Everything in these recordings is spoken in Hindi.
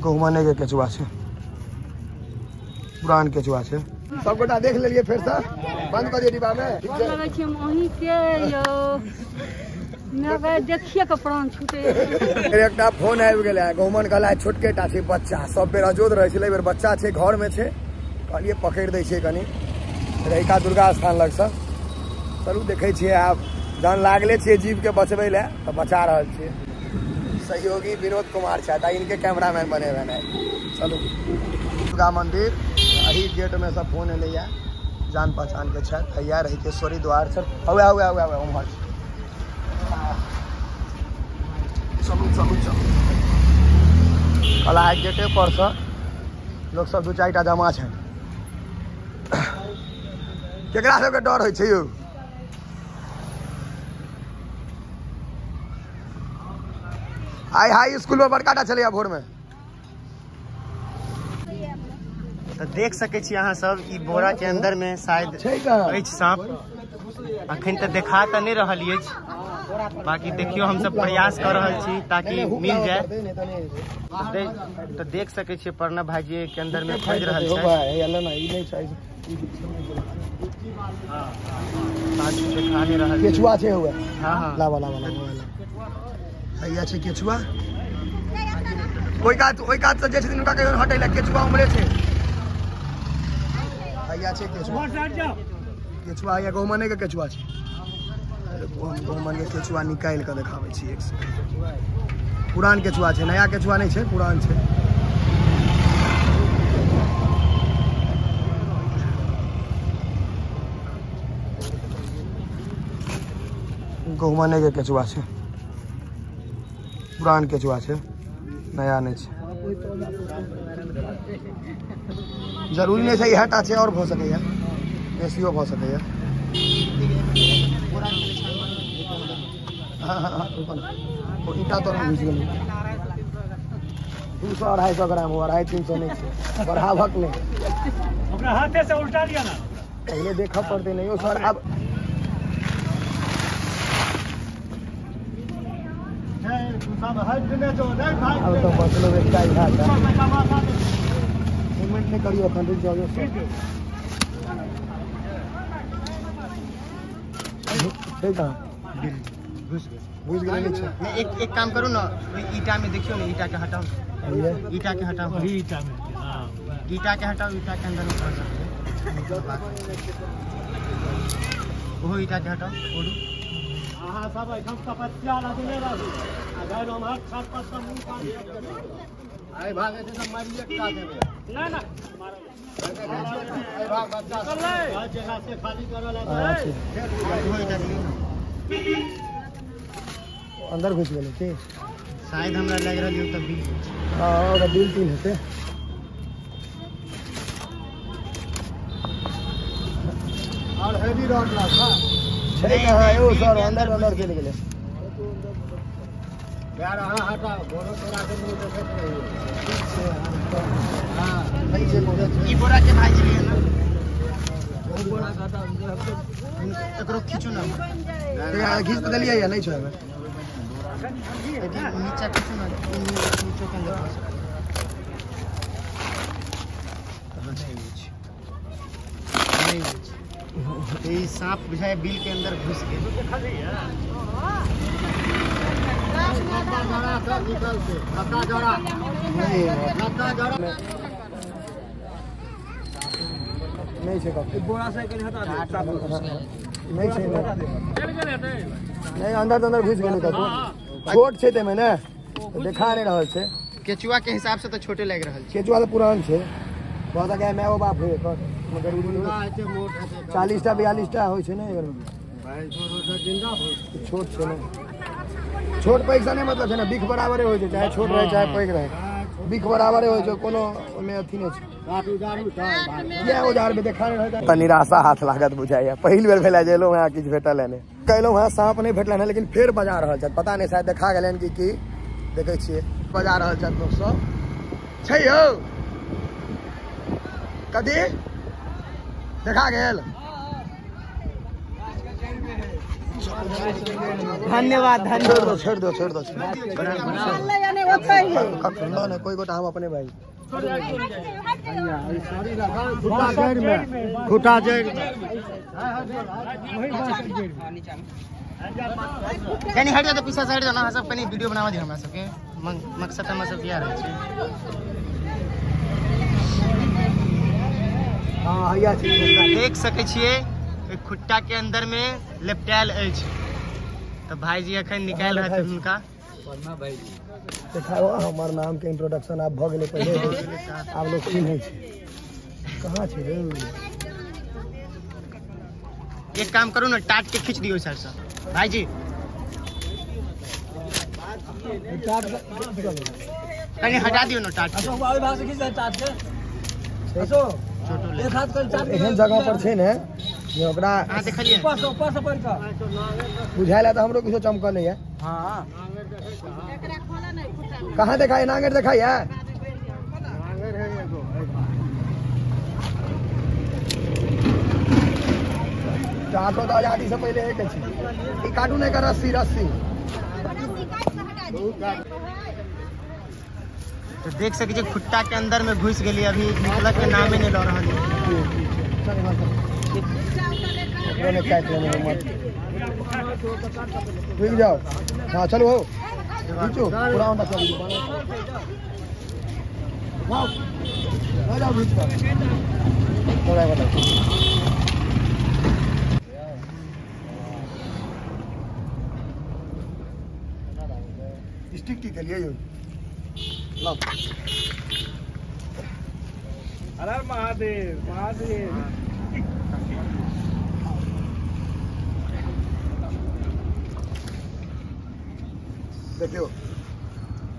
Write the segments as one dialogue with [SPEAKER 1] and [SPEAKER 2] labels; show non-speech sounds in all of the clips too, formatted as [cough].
[SPEAKER 1] गहुमने के केचुआ छै पुरान केचुआ छै सब गोटा देख लेलिए फेर से। बंद कर दिए डिब्बा में।
[SPEAKER 2] देखिए के प्राण छूटे।
[SPEAKER 1] फेर फ़ोन आबि गेलै गहुमन कहला छोटके टा छै बच्चा। सब बेर अजोद रहै बेर बच्चा छै घर में छै। कहलिए पकड़ि दै कनि। रहिका दुर्गा स्थान लग से। चलू देखै छियै आब। जहन लागले छियै जीव के बचबै लए तऽ बचा रहल छियै। सहयोगी विनोद कुमार आ इनके कैमरामैन बने हुए हैं। चलू। दुर्गा मंदिर एही गेट में सब फ़ोन एलैया जान पहचान के छथि हैया रहिकेश्वरी द्वार छथि हुए हुए हुए हुए, उम्हर। छै। चलू चलू चलू। कला गेटे पर से। लोग सब दू चार जमा छै। [coughs] केकरा सबके डर छै यौ? आइ हाई स्कूल में बड़का टा छलैया भोर में?
[SPEAKER 3] तऽ देख सकै छी अहाँ सब ई बोरा के अंदर में शायद
[SPEAKER 1] छै
[SPEAKER 3] अछि साँप। अखन तऽ देखा तऽ नहि रहल अछि। बाकी देखियो हम सब प्रयास कर रहल छी ताकि मिल जाए दे- तऽ देख सकै छियै प्रणव भाईजी के अंदर में खोज रहल छै। रहल छै
[SPEAKER 1] केचुआ
[SPEAKER 3] हाँ हाँ।
[SPEAKER 1] लावा लावा लावा लावा हैया छै, केचुआ? ओइ कात ओइ कात जे छथिन कहियो हटै केचुआ उमरे छै। हैया छै, केचुआ? केचुआ हैया गहुमने के केचुआ छै। गहुमन के केचुआ निकालि कऽ देखाबै छी एक पुरान केचुआ छै, नया केचुआ नहि छै, पुरान छै। गहुमने के केचुआ छै। पुरान केचुआ छै। नया नहि छै। ज़रूरी नहीं छै इएह टा छै और भऽ सकैया बेसियो भऽ हाँ, हाँ, हाँ। ओ ईटा तो घुस गेलै दू सौ अढ़ाई सौ ग्राम हो अढ़ाई तीन सौ नहीं बढ़ावक नहीं।
[SPEAKER 4] अपना हाथे से उल्टा लिया ना।
[SPEAKER 1] पहले देखा पड़ते नहीं हो सर। अब अब तो बचलो एकटा इहा था पेमेंट नहीं करियो रुक जाओ सर छै कहाँ घुस गेलै नहीं छै
[SPEAKER 3] एक एक काम करू ना ईटा में देखियो ना ईटा के हटाओ ईटा के हटाओ
[SPEAKER 4] वही ईटा में हाँ
[SPEAKER 3] ईटा के हटाओ ईटा के अंदर कर सकते ओहो ईटा के हटाओ ओढ़ू
[SPEAKER 4] अहाँ सब एहिठाम तपस्या लगने रहू अगर हम छत पर से मुँह काट
[SPEAKER 1] आई भागे छै तऽ मारिए का देबै
[SPEAKER 4] ना ना
[SPEAKER 1] आई भाग बच्चा
[SPEAKER 4] सबसे खाली करल
[SPEAKER 1] हाँ,
[SPEAKER 4] है
[SPEAKER 1] छै।
[SPEAKER 3] ओहो ईटा दियौ ना
[SPEAKER 1] अंदर घुस गेलै की
[SPEAKER 3] शायद हमरा लग रहल यौ तब बिल
[SPEAKER 1] हाँ ओकर बिल तीन हेतै।
[SPEAKER 4] और हेवी रॉड रखा
[SPEAKER 1] छै कहाँ यौ सर? अंदर अंदर चलि गेलै
[SPEAKER 4] यार अहाँ हटा बोरो तोरा के मुँह देखैत रहियो
[SPEAKER 1] नहीं छै बोझ छै
[SPEAKER 3] ई बोरा के भाई लिए ना? एकरो खींचू ना
[SPEAKER 1] एकरा घीच तऽ देलियै या नहीं छै एहिमे
[SPEAKER 3] यदि नीचा खींचू ना नीचो के अंदर फंस कहाँ छै ई छै? नहीं। ई तो ई सांप बुझाए बिल के अंदर घुस
[SPEAKER 4] के।
[SPEAKER 1] नहीं
[SPEAKER 4] लक्का
[SPEAKER 1] नहीं
[SPEAKER 4] बोरा साइकिल हटा दे
[SPEAKER 1] नहीं छै नहीं नहीं अंदर तो। अंदर घुस गेलै कतौ छोट छै ताहिमे ने देखा नहीं रहल छै।
[SPEAKER 3] केचुआ के हिसाब से तो छोटे लग रहल छै।
[SPEAKER 1] केचुआ तऽ पुरान छै। भऽ सकै माय बाप एकर
[SPEAKER 4] है
[SPEAKER 1] चालीस टा बियालीस टा छै
[SPEAKER 4] हो
[SPEAKER 1] छोट छै छोट पैघ से नहि मतलब छै ने, बिख बराबरे छै, चाहे छोट रहै, चाहे पैघ रहै। बिख बराबरे छै, कोनो ओहिमे अथी नहि छै। में निराशा, हाथ लागत बुझाइए। पहिल बेर भेलै जे एलहुँ यहाँ किछु भेटल है नहि कहलहुँ यहाँ साँप नहि भेटल है, लेकिन फिर बजा रहल छथि। पता नहीं, शायद देखा गेलनि कि की, देखै छियै। बजा रहल छथि लोक सब छै कथी? देखा गेल
[SPEAKER 3] धन्यवाद
[SPEAKER 1] छोड़
[SPEAKER 3] धन्यवाद
[SPEAKER 1] दो छोड़ दो छोड़ दो। कोई गोटा हम अपने भाई।
[SPEAKER 4] खुटा जड़
[SPEAKER 3] यानी हट जाओ तो पीछे से हट जाओ ना सब कनी वीडियो बनावा दी हमरा सबके। मकसद हमरा सब रहै छै
[SPEAKER 1] हाँ हैया छै
[SPEAKER 3] देख सकै छियै खुट्टा के अंदर में लेपटायल अछि। तऽ भाईजी अखन निकालि रहल छथिन हुनका।
[SPEAKER 1] देखाओ हमर नाम के इंट्रोडक्शन आब भऽ गेलै पहिले। आब लोग चिन्है छै। कहाँ छै रे?
[SPEAKER 3] एक काम करू ना टाट के खींच दियो सर से। भाईजी। कनी हटा दियो ना टाट के। छोटो ले
[SPEAKER 1] एहन जगह पर छै ने जे ओकरा
[SPEAKER 3] अहाँ देखलियै?
[SPEAKER 1] बुझाइल तऽ हमरो किछो चमकल है। कहाँ देखाई नांगेर देखाई है चाको तो आज़ादी से पहले एक छै। ई काटू नहीं कर रस्सी रस्सी।
[SPEAKER 3] तो देख सकै छियै खुट्टा के अंदर में घुस गेली अभी निकल के नामे नहीं है।
[SPEAKER 1] मत। रुक जाओ। हाँ चलो, हो। पूरा होना चाहिए वाओ ले जाओ बीच पर थोड़ा बताओ स्टिक की खेलिए यो। लो
[SPEAKER 4] अरे महादेव महादेव।
[SPEAKER 1] देखियो।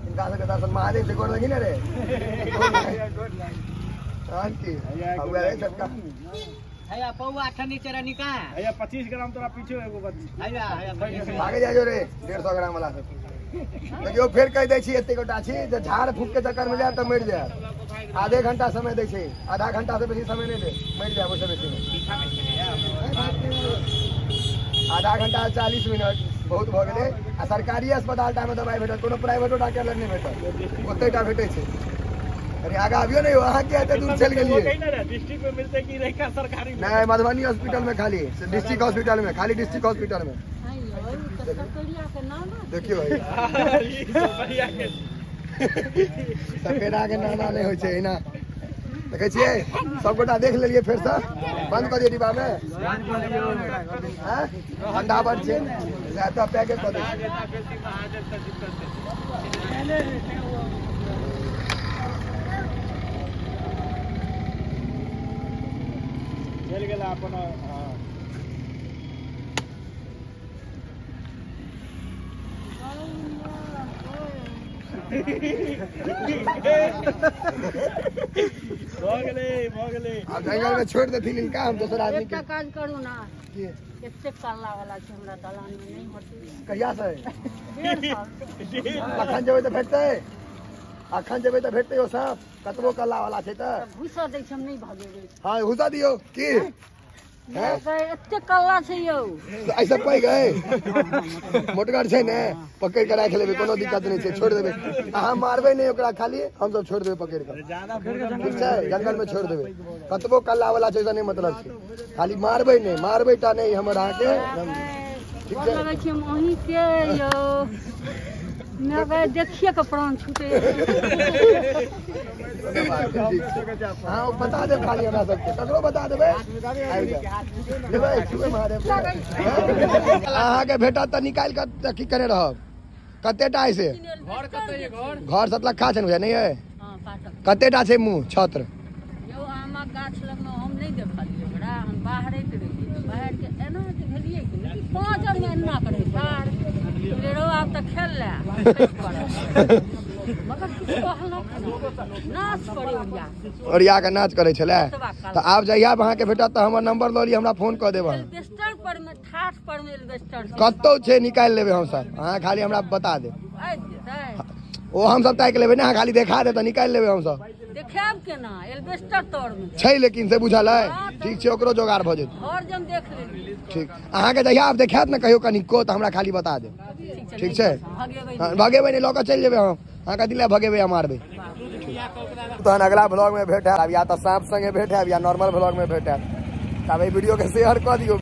[SPEAKER 1] इनका से दर्शन महादेव से कर लगी ना रे? शांति। अब रे सबका।
[SPEAKER 3] हैया निकाल
[SPEAKER 4] भैया पच्चीस ग्राम तोरा पीछे एगो बच्ची।
[SPEAKER 3] हैया हैया
[SPEAKER 1] आगे जाइयो रे डेढ़ सौ ग्राम वाला। सब देखियो फिर कह दै छी एते गोटा छी जे झाड़ फूक के चक्कर में जाए तो मर जाए आधे घंटा समय दै छै आधा घंटा से बेसी समय नहीं दे मर जाए ओसे बेसी नहीं। आधा घंटा चालीस मिनट बहुत भऽ गेलै आ सरकारी अस्पताल टा में दवाई भेटत कोनो प्राइवेटो डॉक्टर लग नहि भेटत ओते टा भेटै छै। अरे आगा अबियो नहीं अहाँ के एते दूर चलि गेलियै।
[SPEAKER 4] डिस्ट्रिक्ट में मिलते कि सरकारी
[SPEAKER 1] नहीं मधुबनी हॉस्पिटल में खाली डिस्ट्रिक्ट हॉस्पिटल में खाली डिस्ट्रिक्ट हॉस्पिटल में। देखियो
[SPEAKER 4] तो के
[SPEAKER 1] नाना नहीं होइ छै, एना। देखै छियै? सब गोटा देख लेलियै फेर से। बंद कऽ दियै डिब्बा में। ठंडा बड़ छै। तऽ कऽ दै।
[SPEAKER 4] चल
[SPEAKER 1] जंगल में छोड़ देथिन इनका हम दोसर आदमी के
[SPEAKER 2] काज करू ना? काला वाला छै हमरा दलान में नहीं होते।
[SPEAKER 1] कहिया से। अखन जेबै तऽ भेटतै। अखन जेबै तऽ भेटतै ओ सब। कतबो कला वाला छै तऽ।
[SPEAKER 2] तऽ घुसा दै छै हम नहीं भगेबै।
[SPEAKER 1] हाँ घुसा दियौ। की?
[SPEAKER 2] यौ
[SPEAKER 1] ऐसे पैघ है मोटगर छै ने? पकड़ के राख लेबै कोनो दिक्कत नहीं छै छोड़ देबै। अहाँ मारबै नहीं ओकरा खाली हम सब छोड़ देबै पकड़ के
[SPEAKER 4] ज़्यादा
[SPEAKER 1] ठीक छै जंगल में छोड़ देबै। कतबो कल्ला वाला छै नहीं मतलब छै। खाली मारबै नहीं मारबै टा नहीं हमर हम- ठीक छै।
[SPEAKER 2] के यौ मैं देखिए के प्राण छूटे।
[SPEAKER 1] हाँ बता देब खाली हमरा सबके ककरो बता देबै महादेव अहाँके भेटत तऽ निकालि कऽ की करे रहब कते टा है से
[SPEAKER 2] घर कतै घर
[SPEAKER 1] घर सतलखा छै ने नहीं है?
[SPEAKER 2] हाँ पाटक
[SPEAKER 1] कते टा छै मुँह छत्र?
[SPEAKER 2] यौ आमक गाछ लगमे हम नहि देखलियै ओकरा हम बाहरैत रहियै बाहर के एना कि नहि, कि पाँच ठार बेरो आब ले। ओरिया
[SPEAKER 1] के नाच करे छलै। तऽ आब जहिया अहाँके भेटत तऽ हमर नंबर लऽ लिअ हमरा फ़ोन कऽ देब अहाँ
[SPEAKER 2] एल्बेस्टर पर में ठाठ पर में एल्बेस्टर
[SPEAKER 1] कतौ छै निकालि लेबै हमसब अहाँ खाली हमरा बता
[SPEAKER 2] जेतै।
[SPEAKER 1] ओ हमसब ताकि लेबै ने अहाँ खाली देखा देब तऽ निकालि लेबै हमसब
[SPEAKER 2] देखे देखाब केना? एल्बेस्टर तोड़ में
[SPEAKER 1] छै लेकिन से बुझल। है ठीक छै ओकरो जोगाड़ भऽ जेतै।
[SPEAKER 2] घर जन देख लेली
[SPEAKER 1] ठीक। अहाँके जहिया आब देखायत ने कहियो कनिको तऽ हमरा खाली बता देब। ठीक छै।
[SPEAKER 2] भागे
[SPEAKER 1] भाई। भगेबै चल लऽ कऽ चलि जेबै हम। अहाँके दिले भगेबै आ मारबै तहन अगला ब्लॉग में भेट है अब या तऽ सांप संगे भेट है या नॉर्मल ब्लॉग में भेट है तब एहि वीडियो के शेयर कऽ दियौ।